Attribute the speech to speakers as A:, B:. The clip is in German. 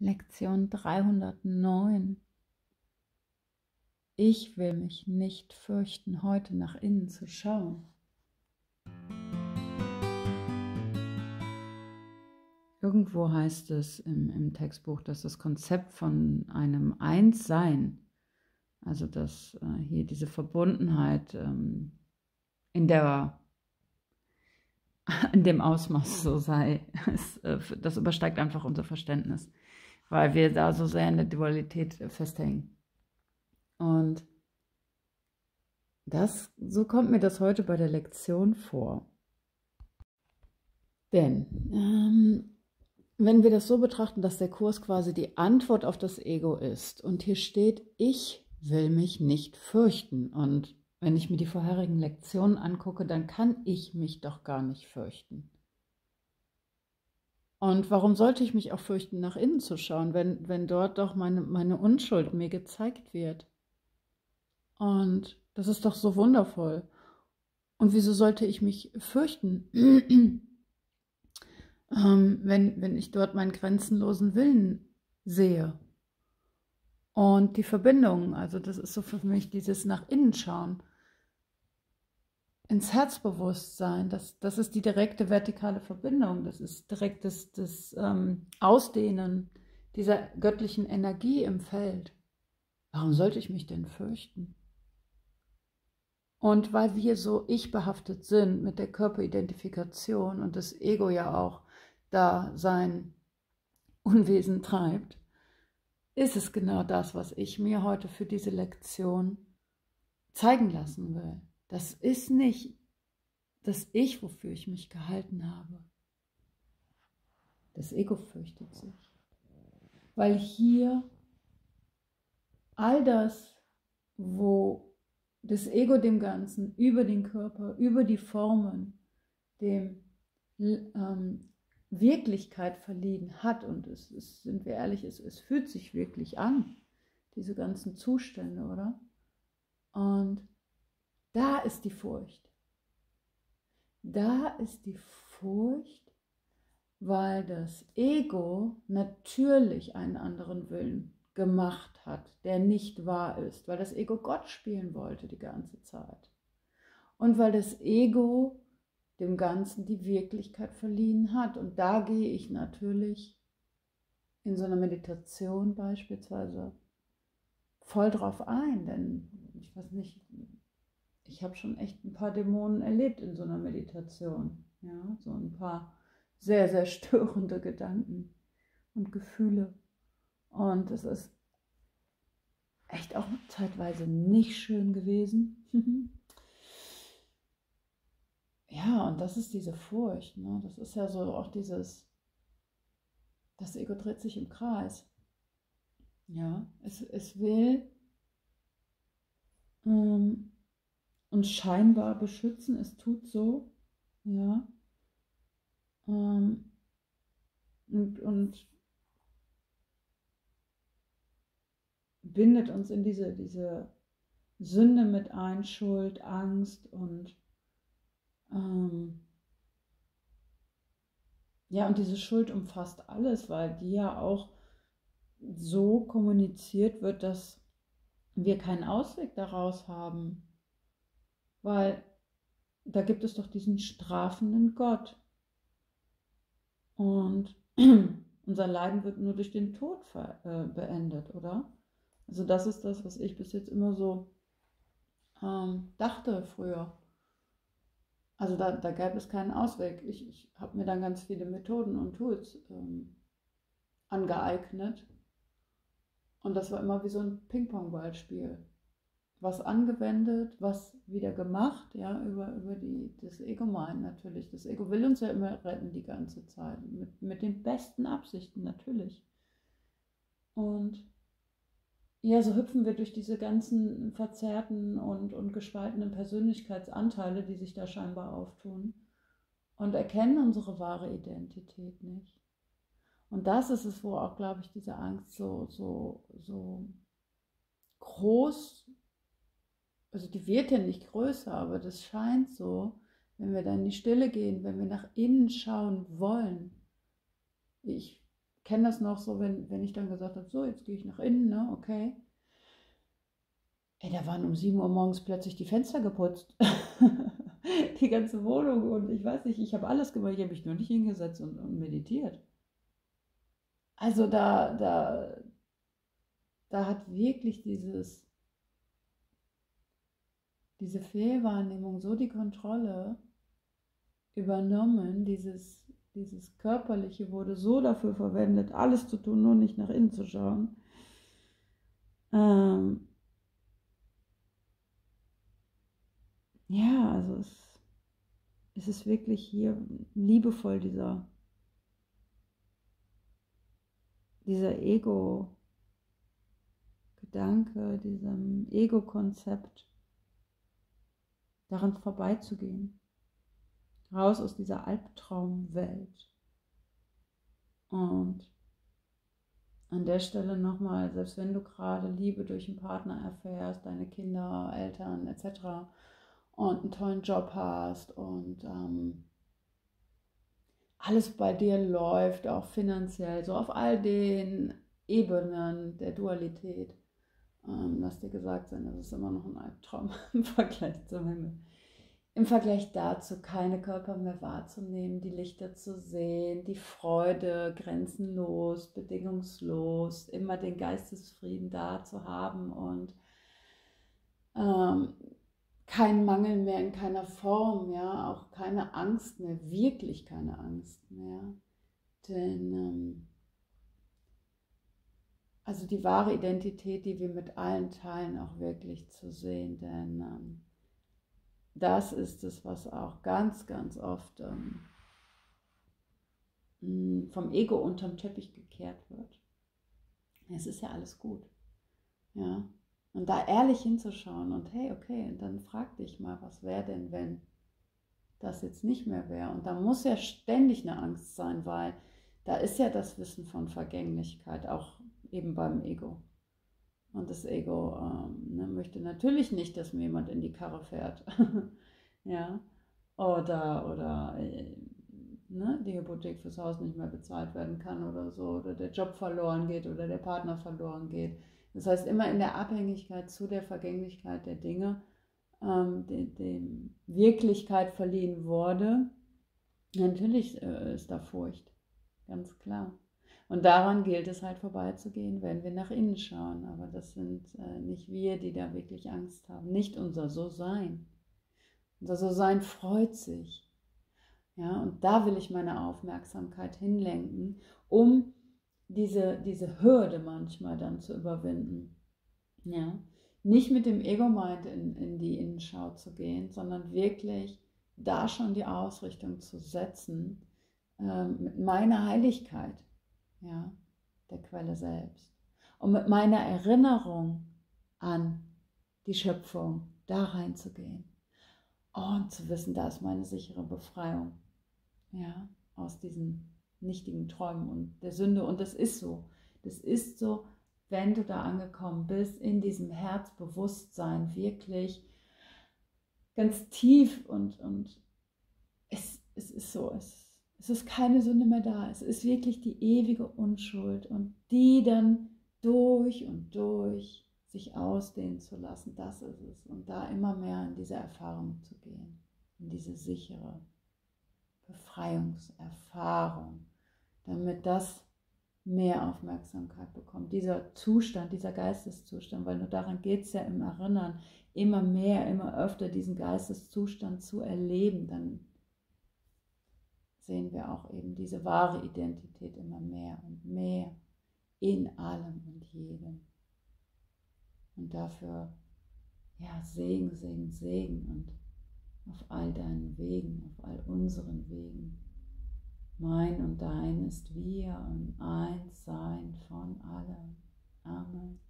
A: Lektion 309. Ich will mich nicht fürchten, heute nach innen zu schauen. Irgendwo heißt es im, im Textbuch, dass das Konzept von einem Einssein, also dass äh, hier diese Verbundenheit ähm, in der in dem Ausmaß so sei. Es, äh, das übersteigt einfach unser Verständnis weil wir da so sehr in der Dualität festhängen. Und das, so kommt mir das heute bei der Lektion vor. Denn ähm, wenn wir das so betrachten, dass der Kurs quasi die Antwort auf das Ego ist und hier steht, ich will mich nicht fürchten. Und wenn ich mir die vorherigen Lektionen angucke, dann kann ich mich doch gar nicht fürchten. Und warum sollte ich mich auch fürchten, nach innen zu schauen, wenn, wenn dort doch meine, meine Unschuld mir gezeigt wird? Und das ist doch so wundervoll. Und wieso sollte ich mich fürchten, ähm, wenn, wenn ich dort meinen grenzenlosen Willen sehe? Und die Verbindung, also das ist so für mich dieses nach innen schauen ins Herzbewusstsein. Das, das ist die direkte vertikale Verbindung. Das ist direkt das, ähm, Ausdehnen dieser göttlichen Energie im Feld. Warum sollte ich mich denn fürchten? Und weil wir so ich behaftet sind mit der Körperidentifikation und das Ego ja auch da sein Unwesen treibt, ist es genau das, was ich mir heute für diese Lektion zeigen lassen will. Das ist nicht das Ich, wofür ich mich gehalten habe. Das Ego fürchtet sich. Weil hier all das, wo das Ego dem Ganzen über den Körper, über die Formen, dem ähm, Wirklichkeit verliehen hat, und es, es sind wir ehrlich, es, es fühlt sich wirklich an, diese ganzen Zustände, oder? Und da ist die Furcht. Da ist die Furcht, weil das Ego natürlich einen anderen Willen gemacht hat, der nicht wahr ist, weil das Ego Gott spielen wollte die ganze Zeit. Und weil das Ego dem Ganzen die Wirklichkeit verliehen hat. Und da gehe ich natürlich in so einer Meditation beispielsweise voll drauf ein, denn ich weiß nicht, ich habe schon echt ein paar Dämonen erlebt in so einer Meditation. Ja, so ein paar sehr, sehr störende Gedanken und Gefühle. Und es ist echt auch zeitweise nicht schön gewesen. ja, und das ist diese Furcht. Ne? Das ist ja so auch dieses, das Ego dreht sich im Kreis. Ja, es, es will ähm, und scheinbar beschützen. Es tut so, ja. Ähm, und, und bindet uns in diese, diese Sünde mit ein, Schuld, Angst und ähm, ja, und diese Schuld umfasst alles, weil die ja auch so kommuniziert wird, dass wir keinen Ausweg daraus haben. Weil da gibt es doch diesen strafenden Gott. Und unser Leiden wird nur durch den Tod äh, beendet, oder? Also das ist das, was ich bis jetzt immer so ähm, dachte früher. Also da, da gäbe es keinen Ausweg. Ich, ich habe mir dann ganz viele Methoden und Tools ähm, angeeignet. Und das war immer wie so ein Ping-Pong-Ballspiel was angewendet, was wieder gemacht, ja, über, über die, das Ego-Mind natürlich. Das Ego will uns ja immer retten die ganze Zeit, mit, mit den besten Absichten natürlich. Und ja, so hüpfen wir durch diese ganzen verzerrten und, und gespaltenen Persönlichkeitsanteile, die sich da scheinbar auftun und erkennen unsere wahre Identität nicht. Und das ist es, wo auch, glaube ich, diese Angst so, so, so groß also die wird ja nicht größer, aber das scheint so, wenn wir dann in die Stille gehen, wenn wir nach innen schauen wollen. Ich kenne das noch so, wenn, wenn ich dann gesagt habe, so, jetzt gehe ich nach innen, ne, okay. Ey, da waren um 7 Uhr morgens plötzlich die Fenster geputzt. die ganze Wohnung und ich weiß nicht, ich habe alles gemacht, ich habe mich nur nicht hingesetzt und, und meditiert. Also da, da, da hat wirklich dieses, diese Fehlwahrnehmung so die Kontrolle übernommen, dieses, dieses Körperliche wurde so dafür verwendet, alles zu tun, nur nicht nach innen zu schauen. Ähm ja, also es, es ist wirklich hier liebevoll, dieser, dieser Ego-Gedanke, diesem Ego-Konzept, daran vorbeizugehen raus aus dieser Albtraumwelt. Und an der Stelle nochmal, selbst wenn du gerade Liebe durch einen Partner erfährst, deine Kinder, Eltern etc. und einen tollen Job hast und ähm, alles bei dir läuft, auch finanziell, so auf all den Ebenen der Dualität, ähm, lass dir gesagt sein, das ist immer noch ein Albtraum im Vergleich zum Himmel im Vergleich dazu keine Körper mehr wahrzunehmen, die Lichter zu sehen, die Freude grenzenlos, bedingungslos, immer den Geistesfrieden da zu haben und ähm, kein Mangel mehr in keiner Form, ja, auch keine Angst mehr, wirklich keine Angst mehr. Denn ähm, also die wahre Identität, die wir mit allen teilen, auch wirklich zu sehen, denn ähm, das ist es, was auch ganz, ganz oft ähm, mm, vom Ego unterm Teppich gekehrt wird. Es ist ja alles gut. Ja. Und da ehrlich hinzuschauen und hey, okay, und dann frag dich mal, was wäre denn, wenn das jetzt nicht mehr wäre? Und da muss ja ständig eine Angst sein, weil da ist ja das Wissen von Vergänglichkeit, auch eben beim Ego. Und das Ego ähm, ne, möchte natürlich nicht, dass mir jemand in die Karre fährt. ja. Oder, oder äh, ne, die Hypothek fürs Haus nicht mehr bezahlt werden kann oder so. Oder der Job verloren geht oder der Partner verloren geht. Das heißt, immer in der Abhängigkeit zu der Vergänglichkeit der Dinge, ähm, dem, dem Wirklichkeit verliehen wurde. Natürlich äh, ist da Furcht, ganz klar. Und daran gilt es halt vorbeizugehen, wenn wir nach innen schauen. Aber das sind äh, nicht wir, die da wirklich Angst haben. Nicht unser So-Sein. Unser So-Sein freut sich. Ja, und da will ich meine Aufmerksamkeit hinlenken, um diese, diese Hürde manchmal dann zu überwinden. Ja, nicht mit dem Ego-Mind in, in die Innenschau zu gehen, sondern wirklich da schon die Ausrichtung zu setzen ähm, mit meiner Heiligkeit ja, der Quelle selbst. Und mit meiner Erinnerung an die Schöpfung da reinzugehen und zu wissen, da ist meine sichere Befreiung, ja, aus diesen nichtigen Träumen und der Sünde. Und das ist so. Das ist so, wenn du da angekommen bist, in diesem Herzbewusstsein wirklich ganz tief und, und es, es ist so, es es ist keine Sünde mehr da. Es ist wirklich die ewige Unschuld und die dann durch und durch sich ausdehnen zu lassen, das ist es. Und da immer mehr in diese Erfahrung zu gehen, in diese sichere Befreiungserfahrung, damit das mehr Aufmerksamkeit bekommt. Dieser Zustand, dieser Geisteszustand, weil nur daran geht es ja im Erinnern, immer mehr, immer öfter diesen Geisteszustand zu erleben, dann sehen wir auch eben diese wahre Identität immer mehr und mehr in allem und jedem. Und dafür, ja, Segen, Segen, Segen und auf all deinen Wegen, auf all unseren Wegen. Mein und dein ist wir und eins sein von allem. Amen.